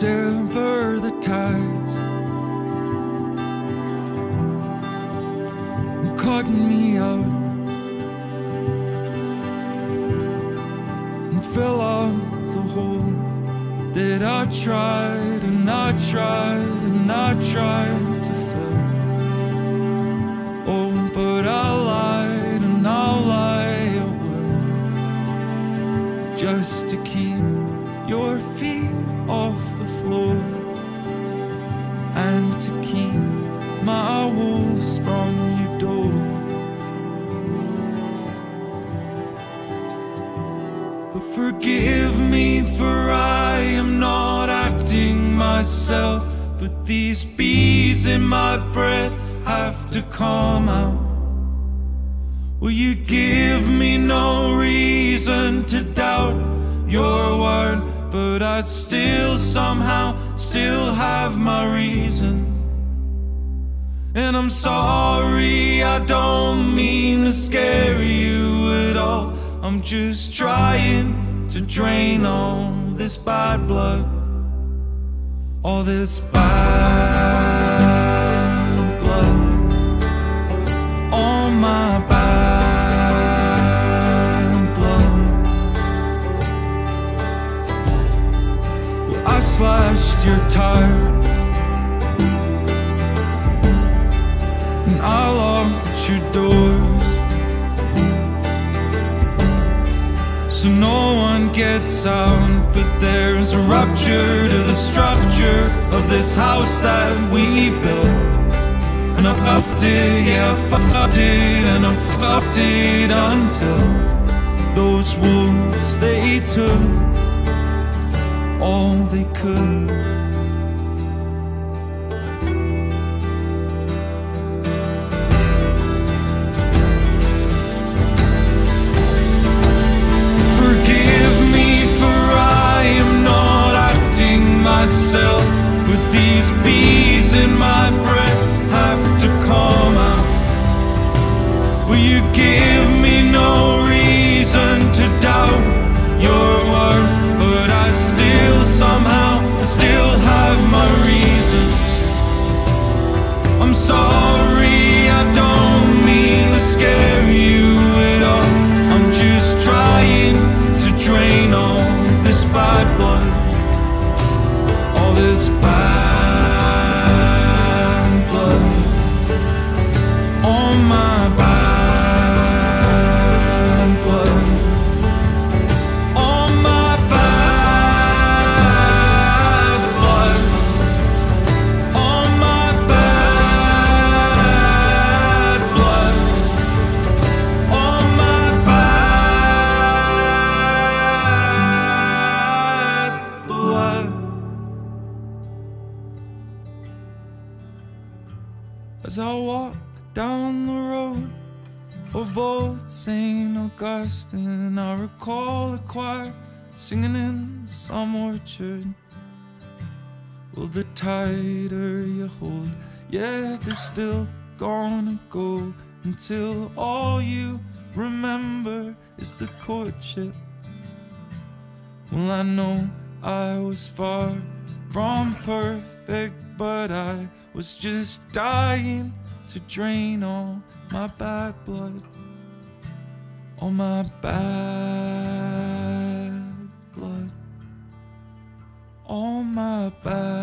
sever the ties. And cutting me out and fill up the hole that I tried and I tried and I tried to fill. Oh, but I lied and I'll lie will just to keep and to keep my wolves from your door. But forgive me for I am not acting myself. But these bees in my breath have to come out. Will you give me no reason to doubt your word? But I still somehow still have my reasons. And I'm sorry, I don't mean to scare you at all. I'm just trying to drain all this bad blood, all this bad slashed your tires and I locked your doors. So no one gets out, but there's a rupture to the structure of this house that we built. And I fucked it, yeah, I fucked it, and I fucked it until those wolves they took all they could. Forgive me for I am not acting myself. But these bees in my breath have to come out. Will you give me this As I walk down the road of old St. Augustine, I recall a choir singing in some orchard. Well, the tighter you hold, yeah, they're still gonna go until all you remember is the courtship. Well, I know I was far from perfect, but I was just dying to drain all my bad blood, all my bad blood, all my bad.